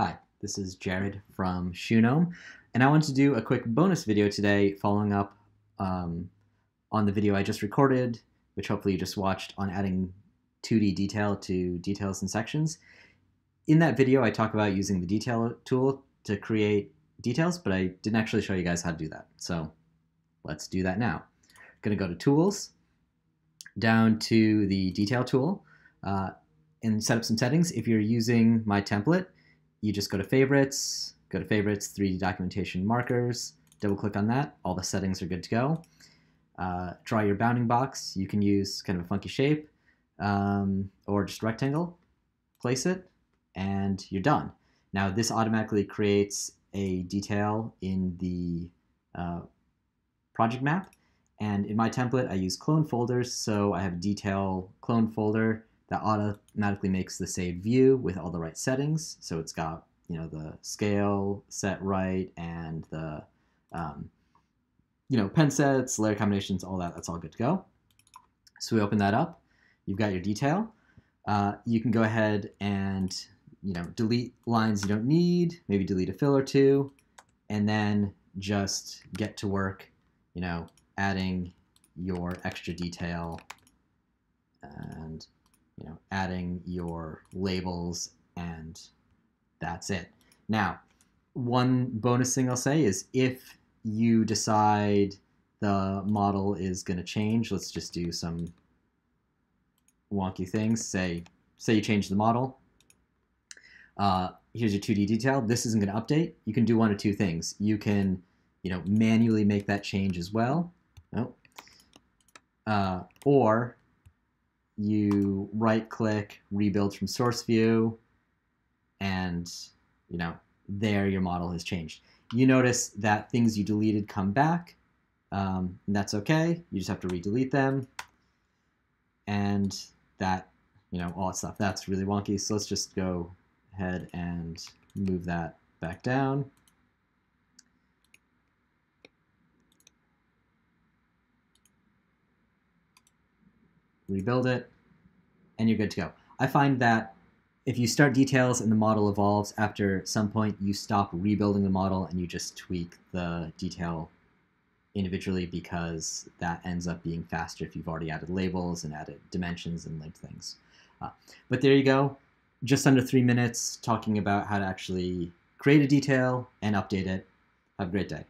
Hi, this is Jared from Shoegnome, and I want to do a quick bonus video today following up um, on the video I just recorded, which hopefully you just watched, on adding 2D detail to details and sections. In that video, I talk about using the detail tool to create details, but I didn't actually show you guys how to do that. So let's do that now. I'm gonna go to Tools, down to the Detail tool, uh, and set up some settings. If you're using my template, you just go to Favorites, go to Favorites, 3D Documentation Markers, double click on that. All the settings are good to go. Uh, draw your bounding box. You can use kind of a funky shape um, or just rectangle. Place it, and you're done. Now this automatically creates a detail in the uh, project map. And in my template, I use clone folders. So I have detail clone folder that automatically makes the saved view with all the right settings. So it's got you know the scale set right and the um, you know pen sets, layer combinations, all that. That's all good to go. So we open that up. You've got your detail. Uh, you can go ahead and you know delete lines you don't need, maybe delete a fill or two, and then just get to work, you know, adding your extra detail you know, adding your labels, and that's it. Now, one bonus thing I'll say is if you decide the model is going to change, let's just do some wonky things. Say, say you change the model. Uh, here's your 2D detail. This isn't going to update. You can do one of two things. You can, you know, manually make that change as well. Oh. Uh, or you right click, rebuild from source view, and you know, there your model has changed. You notice that things you deleted come back, um, and that's okay. You just have to redelete them, and that, you know, all that stuff. That's really wonky. So let's just go ahead and move that back down. rebuild it, and you're good to go. I find that if you start details and the model evolves, after some point you stop rebuilding the model and you just tweak the detail individually because that ends up being faster if you've already added labels and added dimensions and linked things. Uh, but there you go, just under three minutes talking about how to actually create a detail and update it. Have a great day.